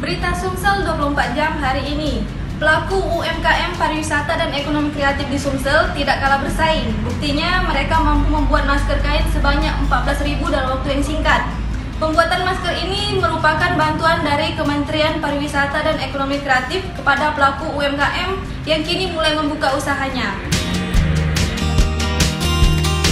Berita Sumsel 24 jam hari ini. Pelaku UMKM pariwisata dan ekonomi kreatif di Sumsel tidak kalah bersaing. Buktinya mereka mampu membuat masker kain sebanyak 14.000 dalam waktu yang singkat. Pembuatan masker ini merupakan bantuan dari Kementerian Pariwisata dan Ekonomi Kreatif kepada pelaku UMKM yang kini mulai membuka usahanya.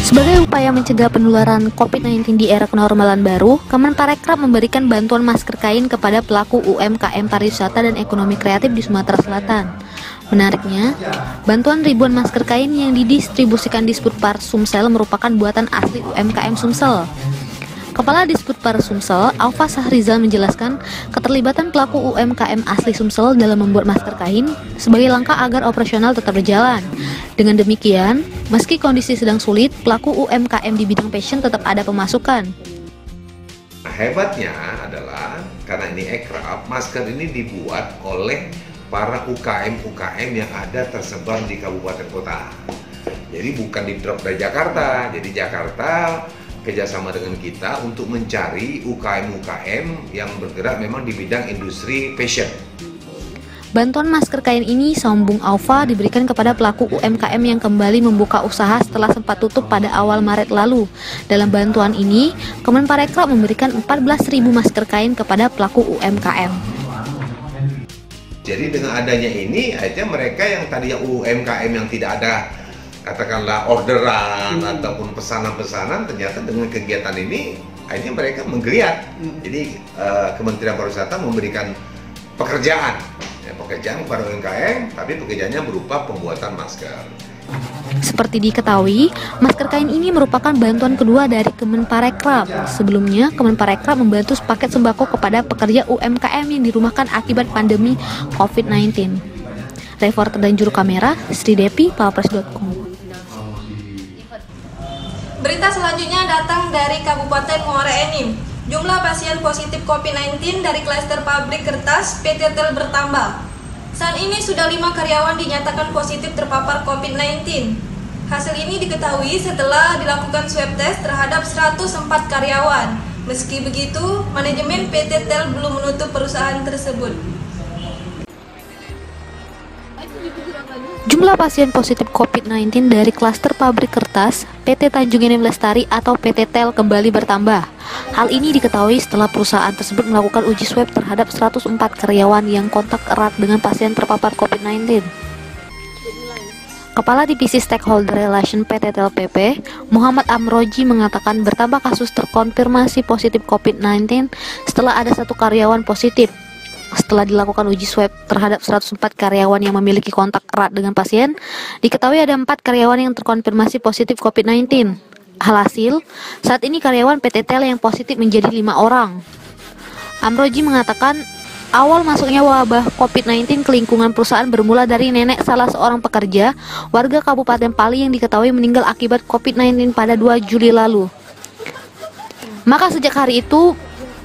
Sebagai upaya mencegah penularan COVID-19 di era kenormalan baru, Kemenparekraf memberikan bantuan masker kain kepada pelaku UMKM pariwisata dan ekonomi kreatif di Sumatera Selatan. Menariknya, bantuan ribuan masker kain yang didistribusikan di Sputpar Sumsel merupakan buatan asli UMKM Sumsel. Kepala Disputpar Sumsel, Alfa Sahrizal menjelaskan keterlibatan pelaku UMKM asli Sumsel dalam membuat masker kain sebagai langkah agar operasional tetap berjalan. Dengan demikian, meski kondisi sedang sulit, pelaku UMKM di bidang fashion tetap ada pemasukan. Hebatnya adalah karena ini ekraf, masker ini dibuat oleh para UKM-UKM yang ada tersebar di kabupaten kota. Jadi bukan di drop dari Jakarta, jadi Jakarta kerjasama dengan kita untuk mencari UKM-UKM yang bergerak memang di bidang industri fashion. Bantuan masker kain ini Sombung Alfa diberikan kepada pelaku UMKM yang kembali membuka usaha setelah sempat tutup pada awal Maret lalu. Dalam bantuan ini, Kemenparekraf memberikan 14.000 masker kain kepada pelaku UMKM. Jadi dengan adanya ini, akhirnya mereka yang tadi yang UMKM yang tidak ada katakanlah orderan hmm. ataupun pesanan-pesanan ternyata dengan kegiatan ini akhirnya mereka menggeliat. Hmm. Jadi uh, Kementerian Pariwisata memberikan pekerjaan, ya, pekerjaan kepada UMKM, tapi pekerjaannya berupa pembuatan masker. Seperti diketahui, masker kain ini merupakan bantuan kedua dari Kemenparekraf. Sebelumnya, Kemenparekraf membantu paket sembako kepada pekerja UMKM yang dirumahkan akibat pandemi COVID-19. Reporter dan juru kamera, Sri Depi, palpres.com. Berita selanjutnya datang dari Kabupaten Muara Enim. Jumlah pasien positif COVID-19 dari klaster pabrik kertas PT Tel bertambah. Saat ini sudah lima karyawan dinyatakan positif terpapar COVID-19. Hasil ini diketahui setelah dilakukan swab test terhadap 104 karyawan. Meski begitu, manajemen PT Tel belum menutup perusahaan tersebut. Jumlah pasien positif COVID-19 dari klaster pabrik kertas PT Tanjung Enim Lestari atau PT TEL kembali bertambah. Hal ini diketahui setelah perusahaan tersebut melakukan uji swab terhadap 104 karyawan yang kontak erat dengan pasien terpapar COVID-19. Kepala Divisi Stakeholder Relation PT TLPP, Muhammad Amroji mengatakan bertambah kasus terkonfirmasi positif COVID-19 setelah ada satu karyawan positif setelah dilakukan uji swab terhadap 104 karyawan yang memiliki kontak erat dengan pasien, diketahui ada empat karyawan yang terkonfirmasi positif COVID-19. Alhasil, saat ini karyawan PT Tel yang positif menjadi lima orang. Amroji mengatakan, awal masuknya wabah COVID-19 ke lingkungan perusahaan bermula dari nenek salah seorang pekerja warga Kabupaten Pali yang diketahui meninggal akibat COVID-19 pada 2 Juli lalu. Maka sejak hari itu,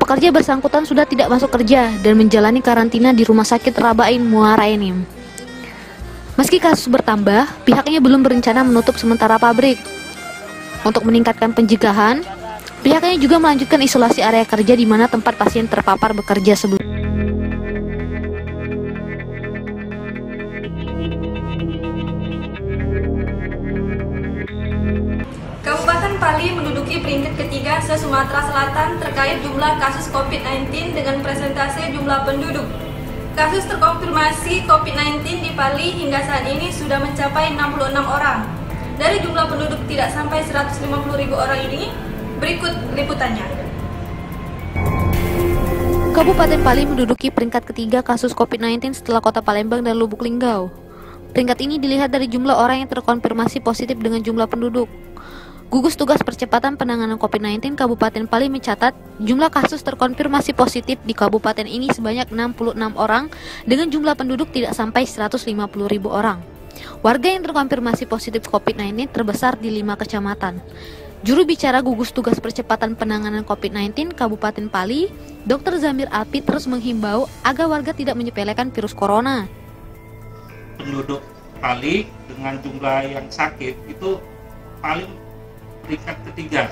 Pekerja bersangkutan sudah tidak masuk kerja dan menjalani karantina di Rumah Sakit Rabain Muara Enim. Meski kasus bertambah, pihaknya belum berencana menutup sementara pabrik. Untuk meningkatkan pencegahan, pihaknya juga melanjutkan isolasi area kerja di mana tempat pasien terpapar bekerja sebelumnya. Bali menduduki peringkat ketiga se-Sumatera Selatan terkait jumlah kasus COVID-19 dengan presentase jumlah penduduk. Kasus terkonfirmasi COVID-19 di Bali hingga saat ini sudah mencapai 66 orang. Dari jumlah penduduk tidak sampai 150 ribu orang ini, berikut liputannya. Kabupaten Pali menduduki peringkat ketiga kasus COVID-19 setelah kota Palembang dan Lubuk Linggau. Peringkat ini dilihat dari jumlah orang yang terkonfirmasi positif dengan jumlah penduduk. Gugus Tugas Percepatan Penanganan COVID-19 Kabupaten Pali mencatat jumlah kasus terkonfirmasi positif di kabupaten ini sebanyak 66 orang dengan jumlah penduduk tidak sampai 150 ribu orang. Warga yang terkonfirmasi positif COVID-19 terbesar di lima kecamatan. Juru bicara gugus tugas percepatan penanganan COVID-19 Kabupaten Pali, Dr. Zamir Alpi terus menghimbau agar warga tidak menyepelekan virus corona. Penduduk Pali dengan jumlah yang sakit itu paling peringkat ketiga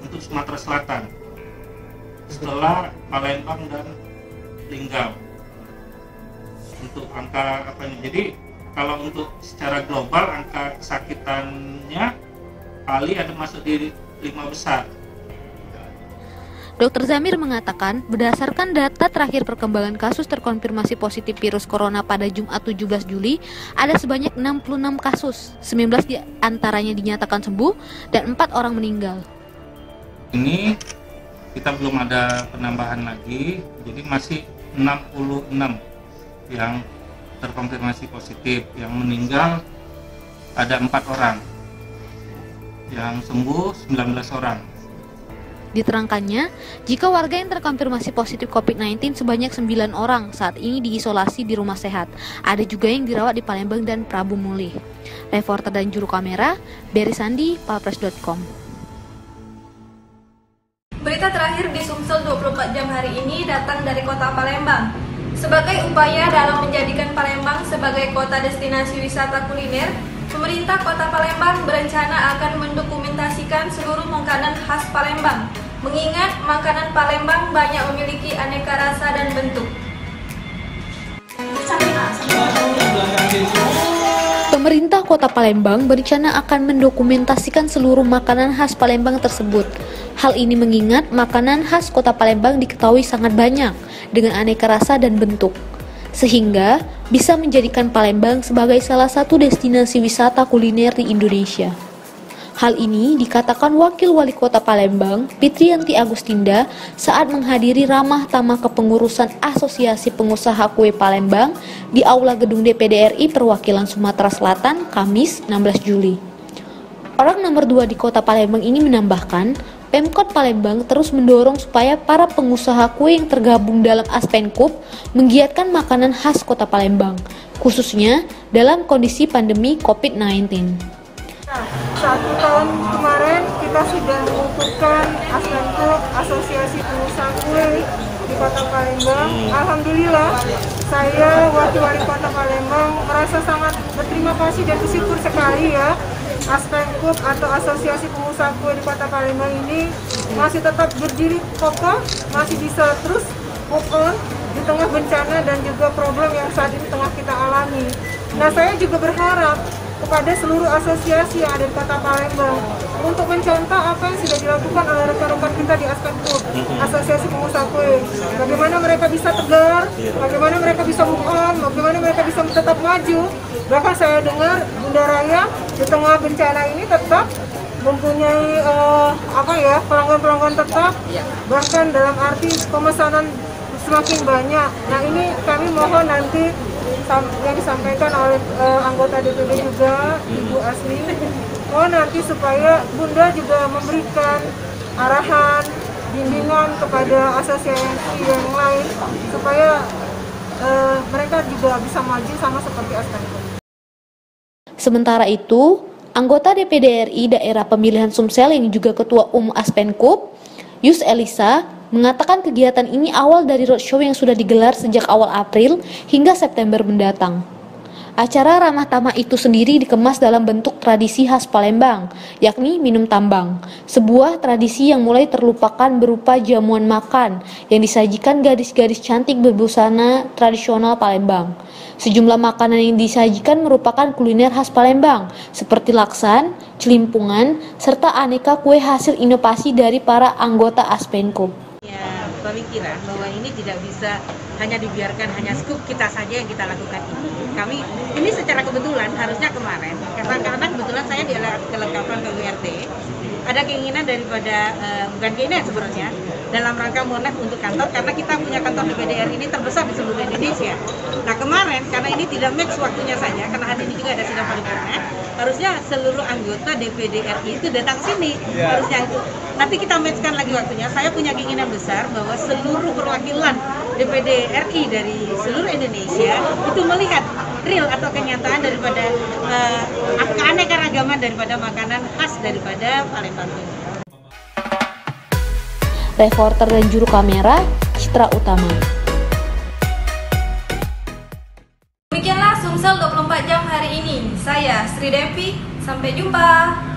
untuk Sumatera Selatan. Setelah Palembang dan meninggal untuk angka apa nih jadi kalau untuk secara global angka kesakitannya Bali ada masuk di lima besar Dr. Zamir mengatakan, berdasarkan data terakhir perkembangan kasus terkonfirmasi positif virus corona pada Jumat 17 Juli, ada sebanyak 66 kasus, 19 di antaranya dinyatakan sembuh dan 4 orang meninggal. Ini kita belum ada penambahan lagi, jadi masih 66 yang terkonfirmasi positif, yang meninggal ada empat orang, yang sembuh 19 orang. Diterangkannya, jika warga yang terkonfirmasi positif COVID-19 sebanyak 9 orang saat ini diisolasi di rumah sehat. Ada juga yang dirawat di Palembang dan Prabu Muli. Reporter dan juru kamera, Berry Sandi, palpres.com. Berita terakhir di Sumsel 24 jam hari ini datang dari kota Palembang. Sebagai upaya dalam menjadikan Palembang sebagai kota destinasi wisata kuliner, pemerintah kota Palembang berencana akan mendokumentasikan seluruh makanan khas Palembang Mengingat makanan Palembang banyak memiliki aneka rasa dan bentuk. Pemerintah Kota Palembang berencana akan mendokumentasikan seluruh makanan khas Palembang tersebut. Hal ini mengingat makanan khas Kota Palembang diketahui sangat banyak dengan aneka rasa dan bentuk, sehingga bisa menjadikan Palembang sebagai salah satu destinasi wisata kuliner di Indonesia. Hal ini dikatakan Wakil Wali Kota Palembang, Fitrianti Agustinda, saat menghadiri ramah tamah kepengurusan Asosiasi Pengusaha Kue Palembang di Aula Gedung DPD RI Perwakilan Sumatera Selatan, Kamis 16 Juli. Orang nomor dua di Kota Palembang ini menambahkan, Pemkot Palembang terus mendorong supaya para pengusaha kue yang tergabung dalam Aspenkup menggiatkan makanan khas Kota Palembang, khususnya dalam kondisi pandemi COVID-19 satu tahun kemarin kita sudah mengukuhkan Asmentuk Asosiasi Pengusaha Kue di Kota Palembang. Alhamdulillah, saya wakil wali Kota Palembang merasa sangat berterima kasih dan bersyukur sekali ya Aspenkup atau Asosiasi Pengusaha Kue di Kota Palembang ini masih tetap berdiri kokoh, masih bisa terus move on di tengah bencana dan juga problem yang saat ini tengah kita alami. Nah, saya juga berharap kepada seluruh asosiasi yang ada di Kota Palembang untuk mencontoh apa yang sudah dilakukan oleh rekan-rekan kita di Aspenkur, Asosiasi Pengusaha Kue. Bagaimana mereka bisa tegar, bagaimana mereka bisa move on, bagaimana mereka bisa tetap maju. Bahkan saya dengar Bunda Raya di tengah bencana ini tetap mempunyai uh, apa ya pelanggan-pelanggan tetap bahkan dalam arti pemesanan semakin banyak. Nah ini kami mohon nanti yang disampaikan oleh uh, anggota DPD juga Ibu Asli oh nanti supaya Bunda juga memberikan arahan bimbingan kepada asosiasi yang lain supaya uh, mereka juga bisa maju sama seperti Astanko. Sementara itu, anggota DPD RI daerah pemilihan Sumsel yang juga ketua umum Aspenkup, Yus Elisa mengatakan kegiatan ini awal dari roadshow yang sudah digelar sejak awal April hingga September mendatang. Acara ramah tamah itu sendiri dikemas dalam bentuk tradisi khas Palembang, yakni minum tambang. Sebuah tradisi yang mulai terlupakan berupa jamuan makan yang disajikan gadis-gadis cantik berbusana tradisional Palembang. Sejumlah makanan yang disajikan merupakan kuliner khas Palembang, seperti laksan, celimpungan, serta aneka kue hasil inovasi dari para anggota Aspenko pemikiran bahwa ini tidak bisa hanya dibiarkan hanya skup kita saja yang kita lakukan ini. Kami ini secara kebetulan harusnya kemarin karena karena kebetulan saya di kelengkapan PWRT ada keinginan daripada uh, bukan keinginan sebenarnya dalam rangka Monef untuk kantor karena kita punya kantor di PDR ini terbesar di seluruh Indonesia. Nah kemarin karena ini tidak match waktunya saja karena hari ini juga ada sidang paripurna harusnya seluruh anggota DPD RI itu datang sini harusnya itu nanti kita matchkan lagi waktunya saya punya keinginan besar bahwa seluruh perwakilan DPD RI dari seluruh Indonesia itu melihat real atau kenyataan daripada uh, keanekaragaman daripada makanan khas daripada Palembang ini. Reporter dan juru kamera Citra Utama. Demikianlah Sumsel 24 jam hari ini. Saya Sri Devi, sampai jumpa.